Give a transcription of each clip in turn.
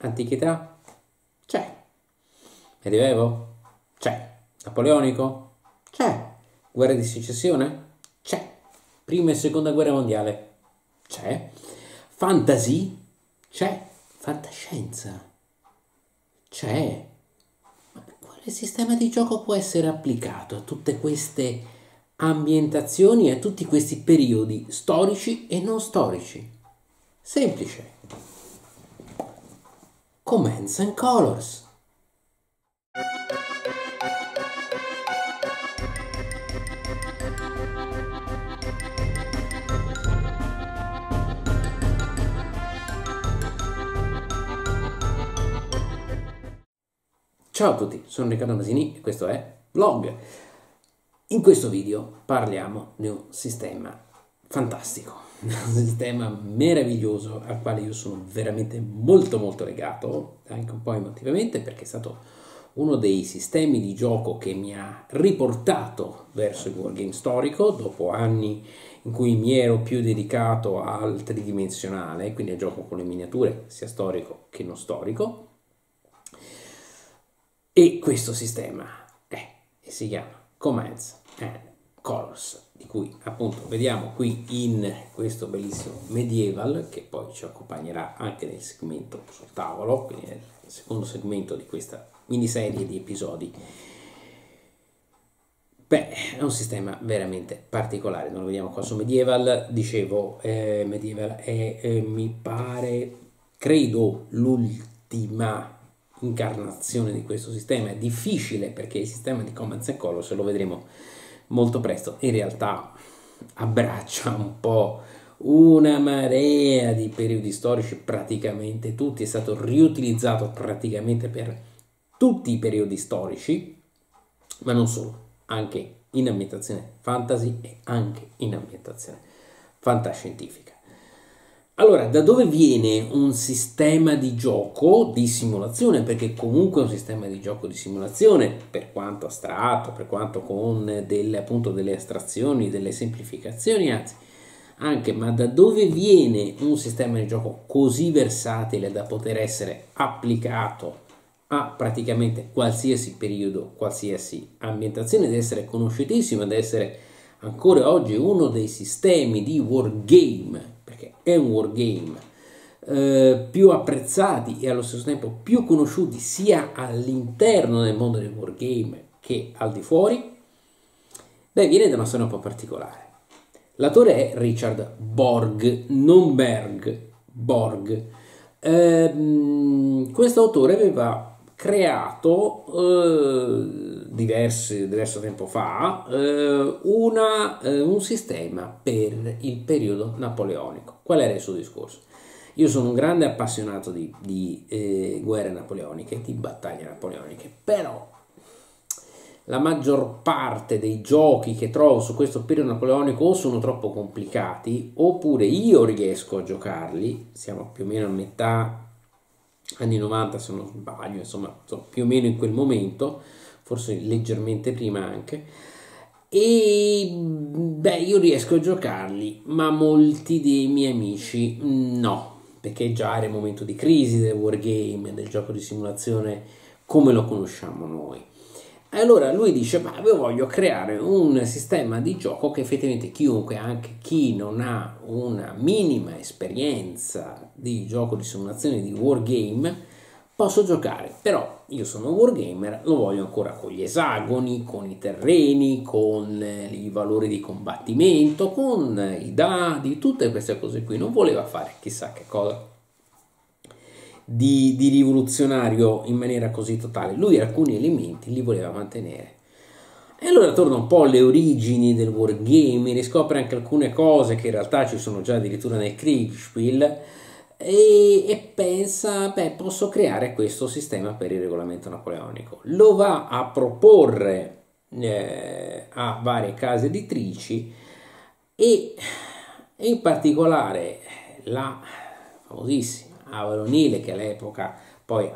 Antichità? C'è. Medioevo? C'è. Napoleonico? C'è. Guerra di secessione? C'è. Prima e seconda guerra mondiale? C'è. Fantasy? C'è. Fantascienza? C'è. Ma quale sistema di gioco può essere applicato a tutte queste ambientazioni e a tutti questi periodi storici e non storici? Semplice. Commands and Colors. Ciao a tutti, sono Riccardo Masini e questo è Vlog. In questo video parliamo di un sistema fantastico, un sistema meraviglioso al quale io sono veramente molto molto legato, anche un po' emotivamente perché è stato uno dei sistemi di gioco che mi ha riportato verso il wargame storico dopo anni in cui mi ero più dedicato al tridimensionale, quindi al gioco con le miniature, sia storico che non storico. E questo sistema è, si chiama Commands and Colors, di cui appunto vediamo qui in questo bellissimo medieval, che poi ci accompagnerà anche nel segmento sul tavolo, quindi nel secondo segmento di questa miniserie di episodi. Beh, è un sistema veramente particolare, non lo vediamo qua su Medieval, dicevo, eh, Medieval è, eh, mi pare, credo, l'ultima incarnazione di questo sistema. È difficile perché il sistema di Commands and Colors, lo vedremo molto presto, in realtà abbraccia un po' una marea di periodi storici, praticamente tutti, è stato riutilizzato praticamente per tutti i periodi storici, ma non solo, anche in ambientazione fantasy e anche in ambientazione fantascientifica. Allora, da dove viene un sistema di gioco di simulazione? Perché comunque è un sistema di gioco di simulazione, per quanto astratto, per quanto con delle, appunto, delle astrazioni, delle semplificazioni, anzi, anche, ma da dove viene un sistema di gioco così versatile da poter essere applicato a praticamente qualsiasi periodo, qualsiasi ambientazione, deve essere conosciutissimo, deve essere ancora oggi uno dei sistemi di wargame perché è un wargame, eh, più apprezzati e allo stesso tempo più conosciuti sia all'interno del mondo del wargame che al di fuori, beh, viene da una storia un po' particolare. L'autore è Richard Borg, non Berg, Borg. Eh, questo autore aveva creato eh, diversi, diverso tempo fa eh, una, eh, un sistema per il periodo napoleonico. Qual era il suo discorso? Io sono un grande appassionato di, di eh, guerre napoleoniche, di battaglie napoleoniche, però la maggior parte dei giochi che trovo su questo periodo napoleonico o sono troppo complicati oppure io riesco a giocarli, siamo più o meno a metà anni 90 se non sbaglio, insomma più o meno in quel momento, forse leggermente prima anche, e beh io riesco a giocarli, ma molti dei miei amici no, perché già era il momento di crisi del wargame, del gioco di simulazione come lo conosciamo noi. E allora lui dice, ma io voglio creare un sistema di gioco che effettivamente chiunque, anche chi non ha una minima esperienza di gioco di simulazione di wargame, posso giocare. Però io sono un wargamer, lo voglio ancora con gli esagoni, con i terreni, con i valori di combattimento, con i dadi, tutte queste cose qui. Non voleva fare chissà che cosa di, di rivoluzionario in maniera così totale. Lui alcuni elementi li voleva mantenere. E allora torna un po' alle origini del wargame, riscopre anche alcune cose che in realtà ci sono già addirittura nel Kriegspiel e, e, pensa, beh, posso creare questo sistema per il regolamento napoleonico. Lo va a proporre eh, a varie case editrici e in particolare la famosissima Avalon Hill che all'epoca poi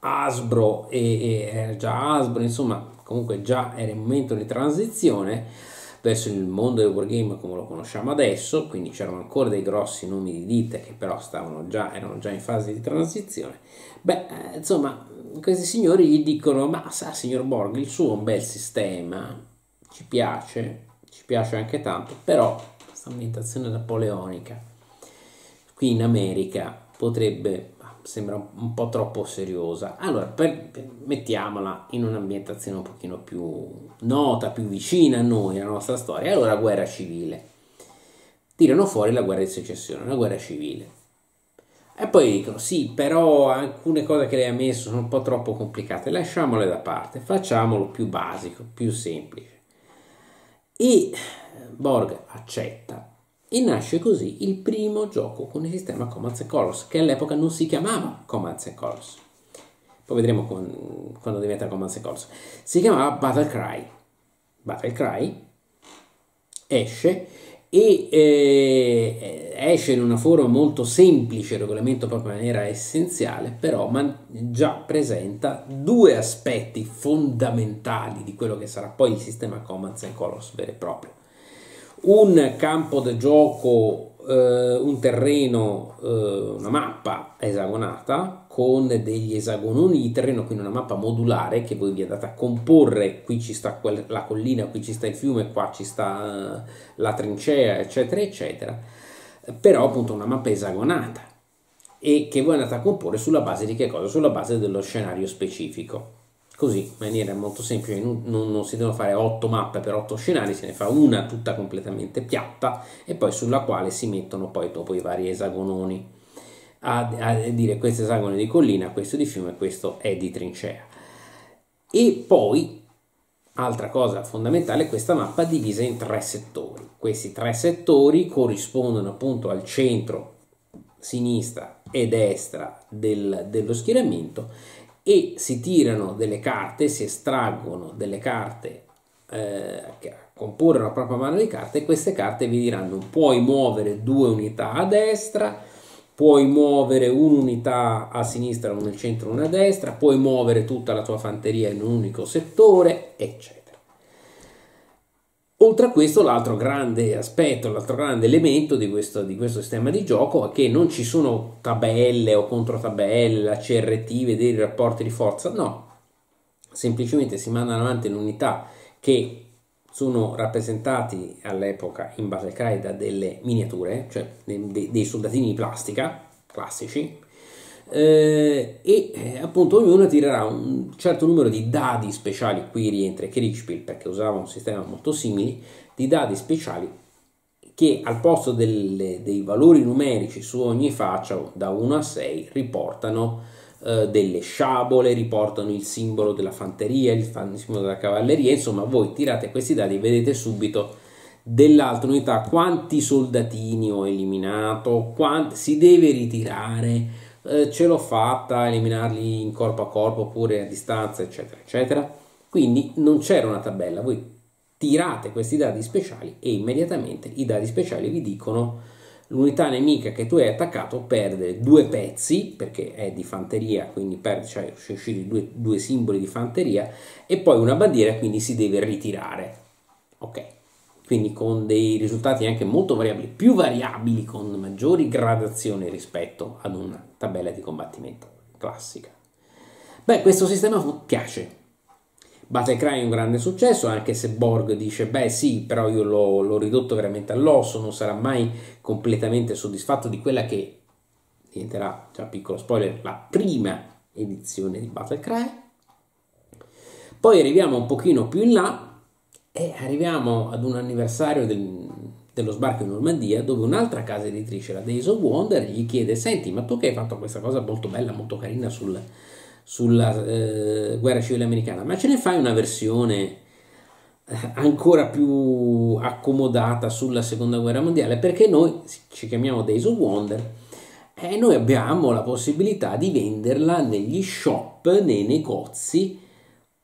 Asbro e, e già Asbro, insomma comunque già era il momento di transizione, verso il mondo del wargame come lo conosciamo adesso, quindi c'erano ancora dei grossi nomi di ditte che però stavano già, erano già in fase di transizione. Beh, eh, insomma, questi signori gli dicono, ma sa signor Borg, il suo è un bel sistema, ci piace, ci piace anche tanto, però questa ambientazione napoleonica qui in America potrebbe sembra un po' troppo seriosa. Allora, per, per, mettiamola in un'ambientazione un pochino più nota, più vicina a noi, alla nostra storia. Allora, guerra civile. Tirano fuori la guerra di secessione, una guerra civile. E poi dicono, sì, però alcune cose che lei ha messo sono un po' troppo complicate, lasciamole da parte, facciamolo più basico, più semplice. E Borg accetta e nasce così il primo gioco con il sistema Commands and Colors, che all'epoca non si chiamava Commands and Colors. Poi vedremo con, quando diventa Commands and Colors. Si chiamava Battle Cry. Battle Cry esce e eh, esce in una forma molto semplice, il regolamento proprio in maniera essenziale, però già presenta due aspetti fondamentali di quello che sarà poi il sistema Commands and Colors vero e proprio un campo da gioco, eh, un terreno, eh, una mappa esagonata con degli esagononi di terreno, quindi una mappa modulare che voi vi andate a comporre, qui ci sta la collina, qui ci sta il fiume, qua ci sta eh, la trincea, eccetera, eccetera, però appunto una mappa esagonata. E che voi andate a comporre sulla base di che cosa? Sulla base dello scenario specifico così in maniera molto semplice, non, non, non, si devono fare otto mappe per otto scenari, se ne fa una tutta completamente piatta e poi sulla quale si mettono poi dopo i vari esagononi a, a dire questo è esagono di collina, questo di fiume, questo è di trincea. E poi, altra cosa fondamentale, questa mappa è divisa in tre settori. Questi tre settori corrispondono appunto al centro, sinistra e destra del, dello schieramento e si tirano delle carte, si estraggono delle carte eh, che comporre propria mano di carte e queste carte vi diranno puoi muovere due unità a destra, puoi muovere un'unità a sinistra, una nel centro, una a destra, puoi muovere tutta la tua fanteria in un unico settore, eccetera. Oltre a questo, l'altro grande aspetto, l'altro grande elemento di questo, di questo, sistema di gioco è che non ci sono tabelle o controtabelle, CRT, vedere i rapporti di forza, no, semplicemente si mandano avanti le unità che sono rappresentati all'epoca in Battlecry da delle miniature, cioè dei soldatini di plastica classici, eh, e eh, appunto ognuno tirerà un certo numero di dadi speciali, qui rientra Kriegspiel perché usava un sistema molto simile, di dadi speciali che al posto delle, dei valori numerici su ogni faccia da 1 a 6 riportano eh, delle sciabole, riportano il simbolo della fanteria, il, simbolo della cavalleria, insomma voi tirate questi dadi e vedete subito dell'altra unità quanti soldatini ho eliminato, quanti si deve ritirare, eh, ce l'ho fatta a eliminarli in corpo a corpo oppure a distanza, eccetera, eccetera. Quindi non c'era una tabella, voi tirate questi dadi speciali e immediatamente i dadi speciali vi dicono l'unità nemica che tu hai attaccato perde due pezzi perché è di fanteria, quindi perde, cioè uscire due, due simboli di fanteria e poi una bandiera, quindi si deve ritirare. Ok quindi con dei risultati anche molto variabili, più variabili con maggiori gradazioni rispetto ad una tabella di combattimento classica. Beh, questo sistema piace. Battlecry è un grande successo, anche se Borg dice, beh sì, però io l'ho, ridotto veramente all'osso, non sarà mai completamente soddisfatto di quella che diventerà, già piccolo spoiler, la prima edizione di Battlecry. Poi arriviamo un pochino più in là, e arriviamo ad un anniversario del, dello sbarco in Normandia dove un'altra casa editrice, la Days of Wonder, gli chiede senti ma tu che hai fatto questa cosa molto bella, molto carina sul, sulla eh, guerra civile americana, ma ce ne fai una versione eh, ancora più accomodata sulla seconda guerra mondiale perché noi ci chiamiamo Days of Wonder e noi abbiamo la possibilità di venderla negli shop, nei negozi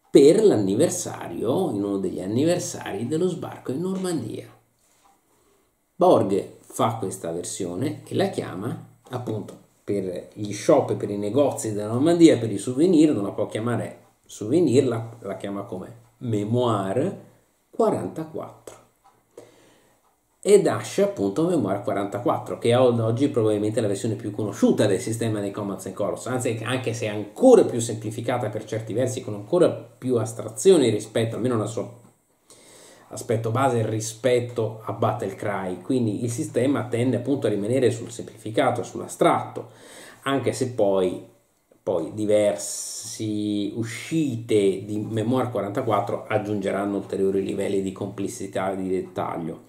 per l'anniversario, in uno degli anniversari dello sbarco in Normandia. Borg fa questa versione e la chiama appunto per gli shop, per i negozi della Normandia, per i souvenir, non la può chiamare souvenir, la, la chiama come Memoir 44. e nasce appunto Memoir 44 che è oggi probabilmente la versione più conosciuta del sistema dei Commands and Colors anzi anche se è ancora più semplificata per certi versi con ancora più astrazioni rispetto almeno al suo aspetto base rispetto a Battlecry quindi il sistema tende appunto a rimanere sul semplificato sull'astratto anche se poi poi diverse uscite di Memoir 44 aggiungeranno ulteriori livelli di complessità e di dettaglio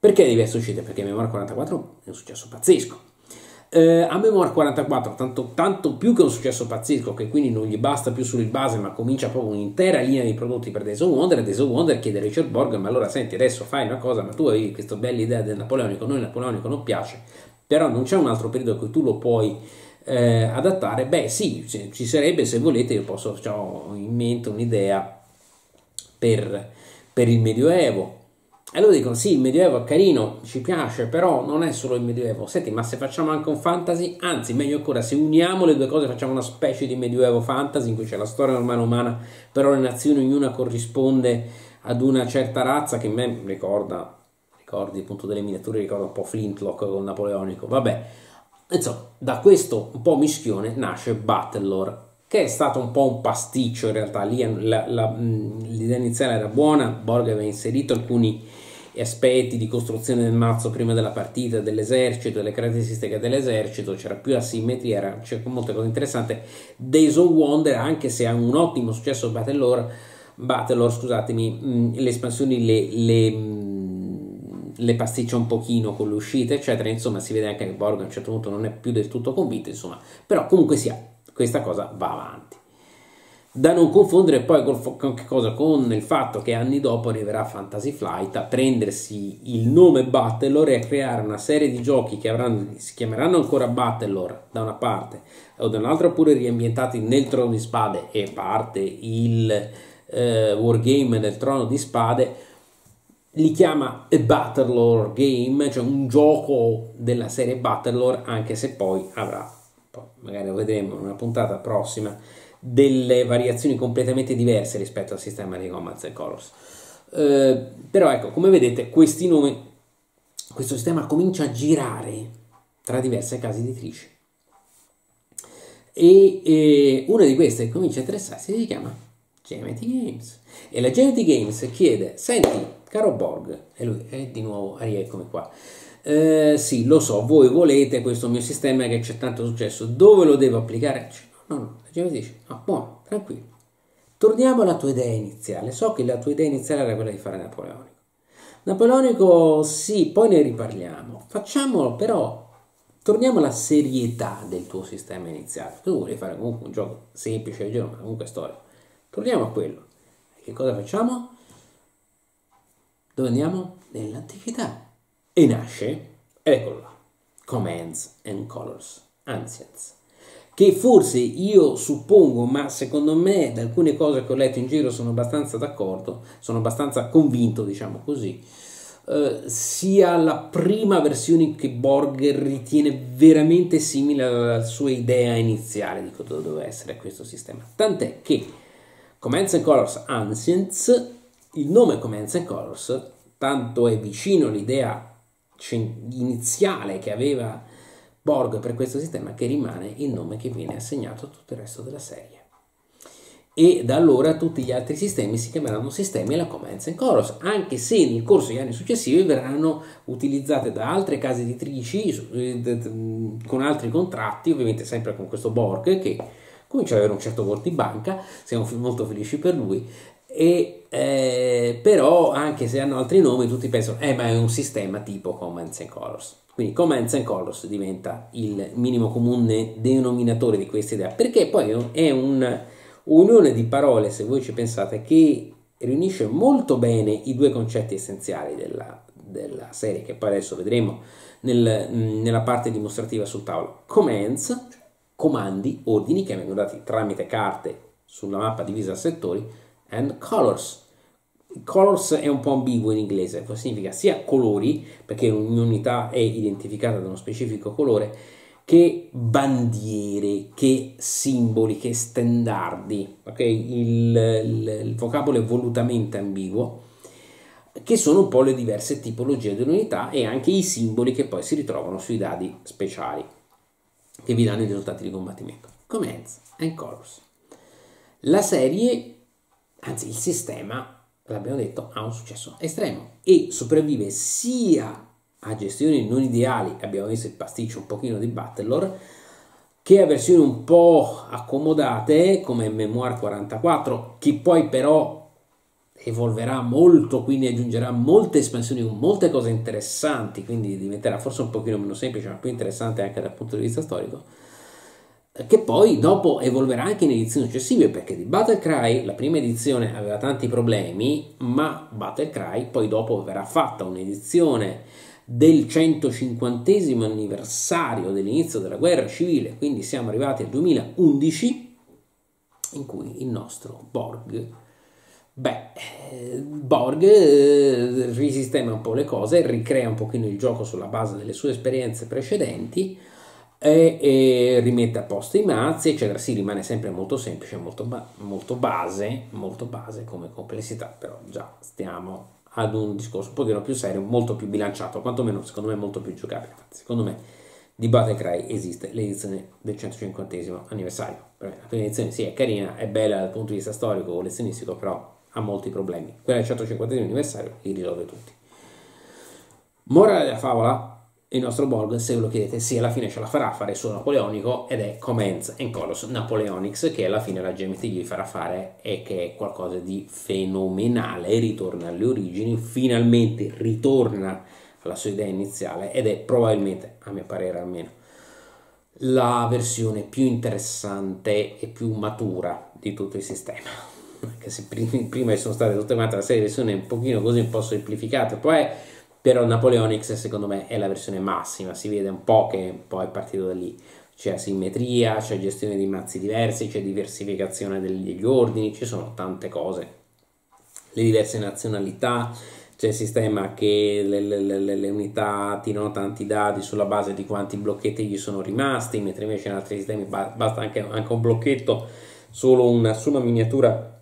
perché diverse uscite? Perché Memoir 44 è un successo pazzesco. Eh, a Memoir 44, tanto, tanto, più che un successo pazzesco, che quindi non gli basta più sul base, ma comincia proprio un'intera linea di prodotti per Days of Wonder. Days of Wonder chiede a Richard Borg: Ma allora senti, adesso fai una cosa, ma tu avevi questa bella idea del napoleonico. Noi il napoleonico non piace, però non c'è un altro periodo in cui tu lo puoi eh, adattare. Beh, sì, ci sarebbe se volete. Io posso, ho in mente un'idea per, per il Medioevo e loro dicono: Sì, il Medioevo è carino, ci piace, però non è solo il Medioevo. Senti, ma se facciamo anche un fantasy, anzi, meglio ancora, se uniamo le due cose, facciamo una specie di Medioevo fantasy in cui c'è la storia normale umana, però le nazioni ognuna corrisponde ad una certa razza che a me ricorda, ricordi appunto delle miniature, ricorda un po' Flintlock con Napoleonico. Vabbè, insomma, da questo un po' mischione nasce Battlelore che è stato un po' un pasticcio in realtà, lì la, la, l'idea iniziale era buona, Borg aveva inserito alcuni aspetti di costruzione del mazzo prima della partita, dell'esercito, delle caratteristiche dell'esercito, c'era più asimmetria, era, c'era molte cose interessanti. Days of Wonder, anche se ha un ottimo successo Battlelore, Battlelore scusatemi, mh, le espansioni le, le, mh, le, pasticcia un pochino con le uscite, eccetera, insomma si vede anche che Borg a un certo punto non è più del tutto convinto, insomma, però comunque sia, questa cosa va avanti. Da non confondere poi con, cosa? con il fatto che anni dopo arriverà Fantasy Flight a prendersi il nome Battlelore e a creare una serie di giochi che avranno, si chiameranno ancora Battlelore da una parte o da un'altra oppure riambientati nel Trono di Spade e parte il eh, wargame del Trono di Spade li chiama a Battlelore Game, cioè un gioco della serie Battlelore anche se poi avrà, magari lo vedremo in una puntata prossima delle variazioni completamente diverse rispetto al sistema di Commands and Colors. Eh, però ecco, come vedete, questi nomi, questo sistema comincia a girare tra diverse case editrici. E, e una di queste che comincia a interessarsi si chiama Geometry Games. E la Geometry Games chiede, senti, caro Borg, e lui è di nuovo, ah, eccomi qua. Eh, sì, lo so, voi volete questo mio sistema che c'è tanto successo, dove lo devo applicare? Cioè, no, no, Gesù dice, no, buono, tranquillo. Torniamo alla tua idea iniziale. So che la tua idea iniziale era quella di fare Napoleonico. Napoleonico, sì, poi ne riparliamo. Facciamolo, però, torniamo alla serietà del tuo sistema iniziale. Tu vuoi fare comunque un gioco semplice, leggero, ma comunque storico. Torniamo a quello. Che cosa facciamo? Dove andiamo? Nell'antichità. E nasce, eccolo là, Commands and Colors, Ancients che forse io suppongo, ma secondo me da alcune cose che ho letto in giro sono abbastanza d'accordo, sono abbastanza convinto, diciamo così, eh, sia la prima versione che Borg ritiene veramente simile alla sua idea iniziale di cosa doveva essere questo sistema. Tant'è che Commands and Colors Ancients, il nome Commands and Colors, tanto è vicino all'idea iniziale che aveva Borg per questo sistema che rimane il nome che viene assegnato a tutto il resto della serie. E da allora tutti gli altri sistemi si chiameranno sistemi alla Commands and Chorus, anche se nel corso degli anni successivi verranno utilizzate da altre case editrici eh, con altri contratti, ovviamente sempre con questo Borg che comincia ad avere un certo volto in banca, siamo molto felici per lui, e, eh, però anche se hanno altri nomi tutti pensano, eh ma è un sistema tipo Commands and Colors. Quindi Commands and Colors diventa il minimo comune denominatore di questa idea, perché poi è un'unione di parole, se voi ci pensate, che riunisce molto bene i due concetti essenziali della, della serie, che poi adesso vedremo nel, nella parte dimostrativa sul tavolo. Commands, cioè comandi, ordini che vengono dati tramite carte sulla mappa divisa a settori, and colors, Colors è un po' ambiguo in inglese, significa sia colori, perché ogni unità è identificata da uno specifico colore, che bandiere, che simboli, che standardi. Okay? Il, il, il vocabolo è volutamente ambiguo. che sono un po' le diverse tipologie delle unità e anche i simboli che poi si ritrovano sui dadi speciali che vi danno i risultati di combattimento. Commands and Colors. La serie, anzi il sistema, l'abbiamo detto, ha un successo estremo e sopravvive sia a gestioni non ideali, abbiamo visto il pasticcio un pochino di Battlelore, che a versioni un po' accomodate come Memoir 44, che poi però evolverà molto, quindi aggiungerà molte espansioni con molte cose interessanti, quindi diventerà forse un pochino meno semplice, ma più interessante anche dal punto di vista storico, che poi dopo evolverà anche in edizioni successive, perché di Battlecry la prima edizione aveva tanti problemi, ma Battlecry poi dopo verrà fatta un'edizione del 150 anniversario dell'inizio della guerra civile, quindi siamo arrivati al 2011, in cui il nostro Borg Beh, Borg eh, risistema un po' le cose, ricrea un pochino il gioco sulla base delle sue esperienze precedenti e, e rimette a posto i mazzi, eccetera. Si rimane sempre molto semplice, molto, ba- molto, base, molto base come complessità, però già stiamo ad un discorso un pochino più serio, molto più bilanciato, quantomeno secondo me molto più giocabile. Secondo me di Battlecry esiste l'edizione del 150 anniversario. La prima edizione sì è carina, è bella dal punto di vista storico, collezionistico, però ha molti problemi. Quella del 150 anniversario li risolve tutti. Morale della favola, il nostro Borg, se ve lo chiedete, sì, alla fine ce la farà fare su napoleonico ed è Commands and Colors Napoleonics che alla fine la GMT gli farà fare e che è qualcosa di fenomenale, ritorna alle origini, finalmente ritorna alla sua idea iniziale ed è probabilmente, a mio parere almeno, la versione più interessante e più matura di tutto il sistema. Anche se prima sono state tutte quante la serie versioni un pochino così un po' semplificate poi però Napoleonics secondo me è la versione massima. Si vede un po' che poi è partito da lì. C'è simmetria, c'è gestione di mazzi diversi, c'è diversificazione degli ordini, ci sono tante cose, le diverse nazionalità, c'è il sistema che le, le, le, le, unità tirano tanti dati sulla base di quanti blocchetti gli sono rimasti, mentre invece in altri sistemi basta anche, anche un blocchetto, solo una, su una miniatura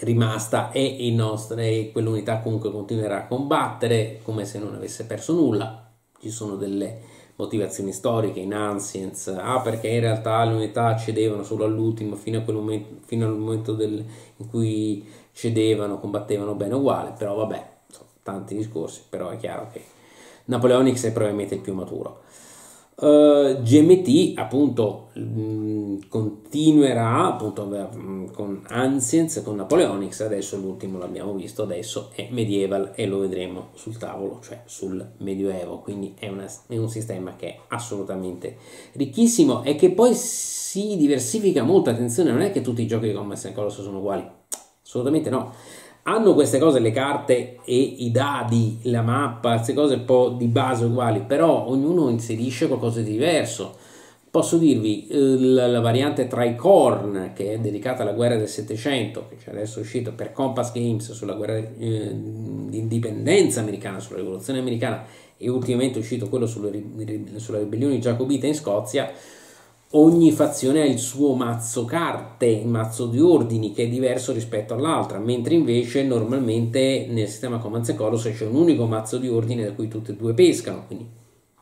rimasta e, nostro, e quell'unità comunque continuerà a combattere come se non avesse perso nulla. Ci sono delle motivazioni storiche in Ancients, ah perché in realtà le unità cedevano solo all'ultimo fino, a quel momento, fino al momento del, in cui cedevano, combattevano bene uguale, però vabbè, tanti discorsi, però è chiaro che Napoleonics è probabilmente il più maturo. Uh, eh, GMT appunto mh, mm, continuerà appunto mh, mm, con Ancients con Napoleonics. Adesso l'ultimo l'abbiamo visto adesso è Medieval e lo vedremo sul tavolo cioè sul Medioevo. Quindi è, una, è un sistema che è assolutamente ricchissimo e che poi si diversifica molto. Attenzione non è che tutti i giochi di Commerce Colosso sono uguali. Assolutamente no hanno queste cose le carte e i dadi, la mappa, queste cose un po' di base uguali, però ognuno inserisce qualcosa di diverso. Posso dirvi eh, la, la, variante Tricorn che è dedicata alla guerra del Settecento, che adesso è uscito per Compass Games sulla guerra eh, di indipendenza americana, sulla rivoluzione americana e ultimamente è uscito quello sulle, sulla ribellione giacobita in Scozia ogni fazione ha il suo mazzo carte, il mazzo di ordini che è diverso rispetto all'altra, mentre invece normalmente nel sistema Commands and Colors c'è un unico mazzo di ordini da cui tutte e due pescano, quindi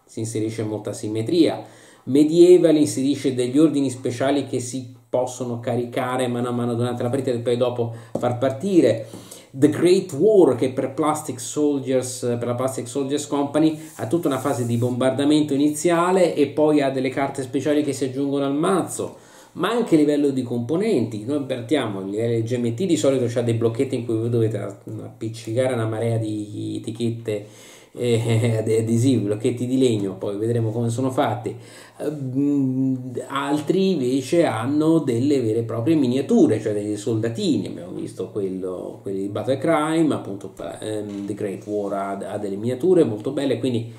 si inserisce molta simmetria. Medieval inserisce degli ordini speciali che si possono caricare mano a mano durante la partita e poi dopo far partire The Great War che per, Plastic Soldiers, per la Plastic Soldiers Company ha tutta una fase di bombardamento iniziale e poi ha delle carte speciali che si aggiungono al mazzo ma anche a livello di componenti. Noi avvertiamo il GMT di solito c'ha dei blocchetti in cui voi dovete appiccicare una marea di etichette eh, adesivi, blocchetti di legno, poi vedremo come sono fatti. Uh, altri invece hanno delle vere e proprie miniature, cioè dei soldatini. Abbiamo visto quello, quelli di Battle Crime, appunto um, The Great War ha, ha delle miniature molto belle, quindi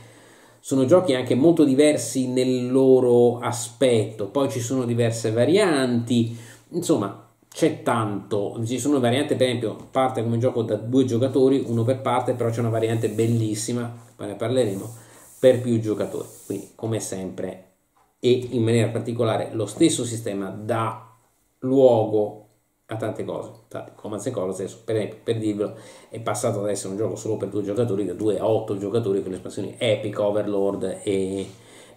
sono giochi anche molto diversi nel loro aspetto, poi ci sono diverse varianti, insomma c'è tanto, ci sono varianti per esempio, parte come gioco da due giocatori, uno per parte, però c'è una variante bellissima, poi ne parleremo, per più giocatori, quindi come sempre e in maniera particolare lo stesso sistema dà luogo a tante cose. Infatti, Command Colors, per, per dirvelo, è passato ad essere un gioco solo per due giocatori, da 2 a 8 giocatori con le espansioni Epic, Overlord e,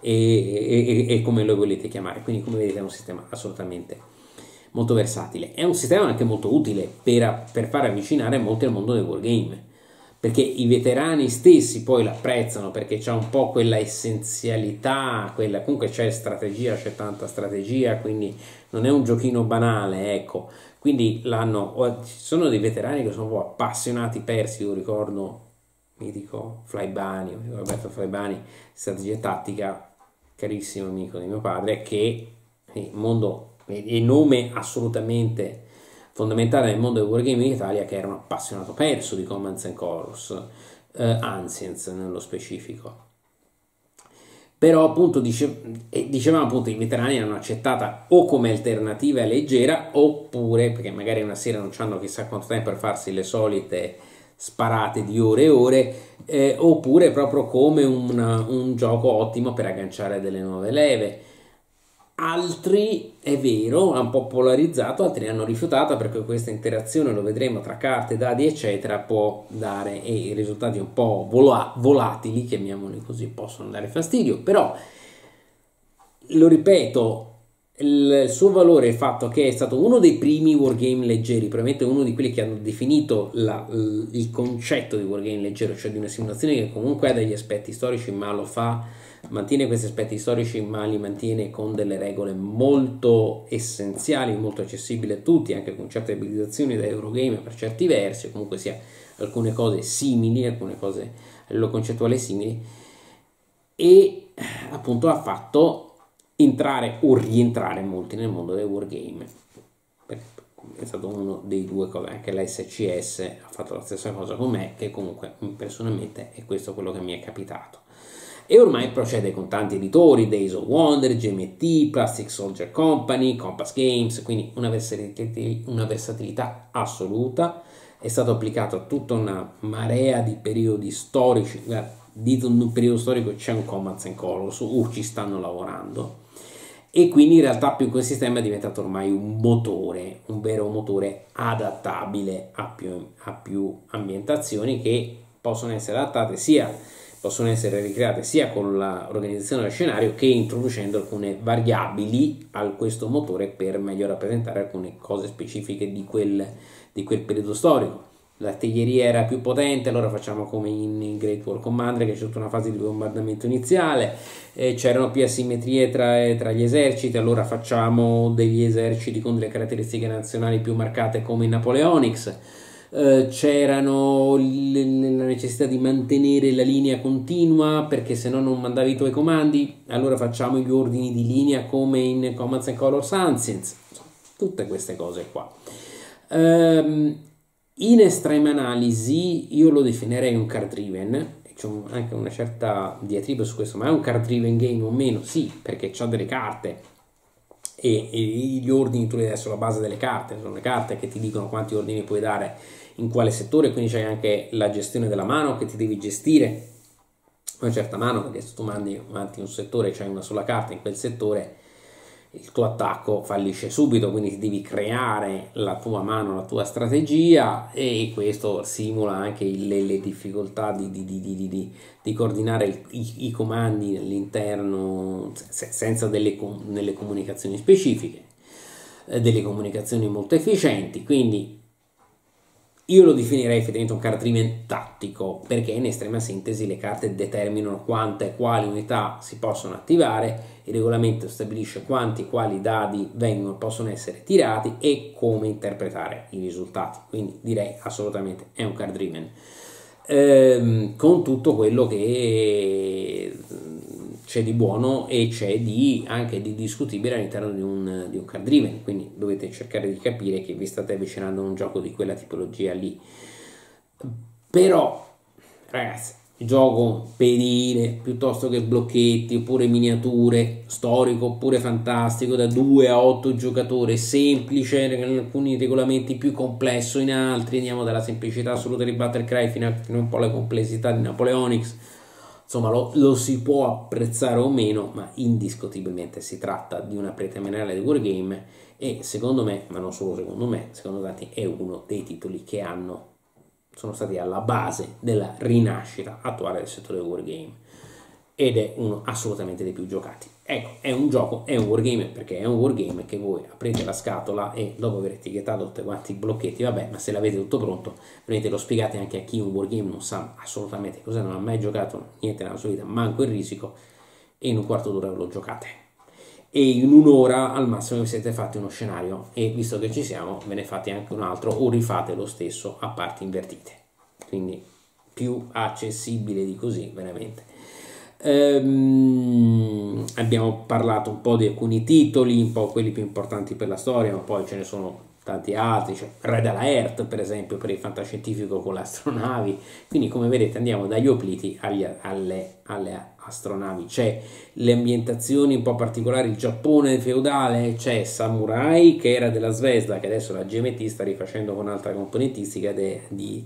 e, e, e, come lo volete chiamare. Quindi, come vedete, è un sistema assolutamente molto versatile. È un sistema anche molto utile per, per far avvicinare molti al mondo del wargame perché i veterani stessi poi l'apprezzano perché c'è un po' quella essenzialità, quella, comunque c'è strategia, c'è tanta strategia, quindi non è un giochino banale, ecco. Quindi l'hanno, ci sono dei veterani che sono un po' appassionati persi, io ricordo, mitico Flybani, Roberto Flybani, strategia tattica, carissimo amico di mio padre, che il mondo, il nome assolutamente fondamentale nel mondo del wargaming in Italia che era un appassionato perso di Commands and Colors, eh, Ancients nello specifico. Però appunto dice, dicevamo appunto i veterani l'hanno accettata o come alternativa leggera oppure perché magari una sera non hanno chissà quanto tempo per farsi le solite sparate di ore e ore eh, oppure proprio come una, un gioco ottimo per agganciare delle nuove leve Altri, è vero, hanno popolarizzato, altri hanno rifiutato perché questa interazione, lo vedremo, tra carte, dadi, eccetera, può dare e risultati un po' vola- volatili, chiamiamoli così, possono dare fastidio, però, lo ripeto, il suo valore è il fatto che è stato uno dei primi wargame leggeri, probabilmente uno di quelli che hanno definito la, il concetto di wargame leggero, cioè di una simulazione che comunque ha degli aspetti storici, ma lo fa mantiene questi aspetti storici ma li mantiene con delle regole molto essenziali, molto accessibili a tutti, anche con certe abilitazioni da Eurogame per certi versi, comunque sia alcune cose simili, alcune cose livello concettuale simili, e appunto ha fatto entrare o rientrare molti nel mondo del wargame. È stato uno dei due cose, anche la SCS ha fatto la stessa cosa con me, che comunque personalmente è questo quello che mi è capitato e ormai procede con tanti editori, Days of Wonder, GMT, Plastic Soldier Company, Compass Games, quindi una versatilità, una versatilità assoluta, è stato applicato a tutta una marea di periodi storici, di un periodo storico c'è un Commands and Colors, uh, ci stanno lavorando, e quindi in realtà più quel sistema è diventato ormai un motore, un vero motore adattabile a più, a più ambientazioni che possono essere adattate sia possono essere ricreate sia con l'organizzazione del scenario che introducendo alcune variabili a questo motore per meglio rappresentare alcune cose specifiche di quel, di quel periodo storico. L'artiglieria era più potente, allora facciamo come in Great War Commander che c'è tutta una fase di bombardamento iniziale, c'erano più asimmetrie tra, tra, gli eserciti, allora facciamo degli eserciti con delle caratteristiche nazionali più marcate come in Napoleonics eh, c'erano la necessità di mantenere la linea continua perché se no non mandavi i tuoi comandi, allora facciamo gli ordini di linea come in Commands and Color Ancients, tutte queste cose qua. Um, in estrema analisi io lo definirei un card driven, c'è anche una certa diatriba su questo, ma è un card driven game o meno? Sì, perché c'ha delle carte. E, e gli ordini tu li dai sulla base delle carte, sono le carte che ti dicono quanti ordini puoi dare in quale settore, quindi c'è anche la gestione della mano che ti devi gestire. Una certa mano, perché se tu mandi avanti un settore e c'hai una sola carta in quel settore, il tuo attacco fallisce subito, quindi devi creare la tua mano, la tua strategia e questo simula anche le, le difficoltà di, di, di, di coordinare il, i, i, comandi all'interno senza delle, delle comunicazioni specifiche, eh, delle comunicazioni molto efficienti, quindi io lo definirei effettivamente un card driven tattico perché in estrema sintesi le carte determinano quante e quali unità si possono attivare, il regolamento stabilisce quanti e quali dadi vengono, possono essere tirati e come interpretare i risultati. Quindi direi assolutamente è un card driven. Ehm, con tutto quello che c'è di buono e c'è di, anche di discutibile all'interno di un, di un card driven, quindi dovete cercare di capire che vi state avvicinando a un gioco di quella tipologia lì. Però, ragazzi, gioco pedine piuttosto che blocchetti oppure miniature, storico oppure fantastico, da 2 a 8 giocatori, semplice in alcuni regolamenti più complesso in altri, andiamo dalla semplicità assoluta di Battlecry fino a, fino a un po' alla complessità di Napoleonics insomma lo, lo, si può apprezzare o meno, ma indiscutibilmente si tratta di una preterminale di wargame e secondo me, ma non solo secondo me, secondo tanti è uno dei titoli che hanno, sono stati alla base della rinascita attuale del settore wargame ed è uno assolutamente dei più giocati. Ecco, è un gioco, è un wargame perché è un wargame che voi aprite la scatola e dopo aver etichettato tutti quanti i blocchetti, vabbè, ma se l'avete tutto pronto, vedete, lo spiegate anche a chi un wargame non sa assolutamente cosa, non ha mai giocato niente nella sua vita, manco il risico, e in un quarto d'ora lo giocate. E in un'ora al massimo vi siete fatti uno scenario e visto che ci siamo, ve ne fate anche un altro o rifate lo stesso a parti invertite. Quindi più accessibile di così, veramente. Ehm, abbiamo parlato un po' di alcuni titoli, un po' quelli più importanti per la storia, ma poi ce ne sono tanti altri, cioè Red Alert per esempio per il fantascientifico con le astronavi, quindi come vedete andiamo dagli opliti agli, alle, alle, astronavi, c'è le ambientazioni un po' particolari, il Giappone feudale, c'è Samurai che era della Svezda, che adesso la GMT sta rifacendo con altra componentistica de, di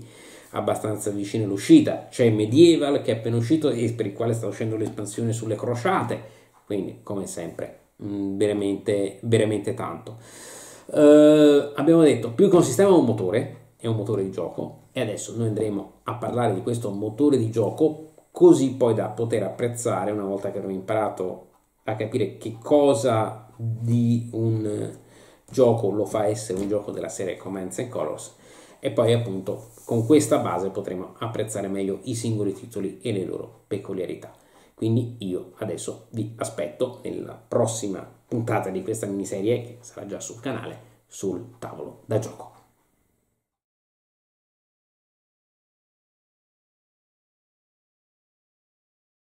abbastanza vicino all'uscita. C'è Medieval che è appena uscito e per il quale sta uscendo l'espansione sulle crociate, quindi come sempre mm, veramente, veramente tanto. Uh, abbiamo detto più che un sistema un motore, è un motore di gioco e adesso noi andremo a parlare di questo motore di gioco così poi da poter apprezzare una volta che avremo imparato a capire che cosa di un gioco lo fa essere un gioco della serie Commands and Colors e poi appunto con questa base potremo apprezzare meglio i singoli titoli e le loro peculiarità. Quindi io adesso vi aspetto nella prossima puntata di questa miniserie che sarà già sul canale sul tavolo da gioco.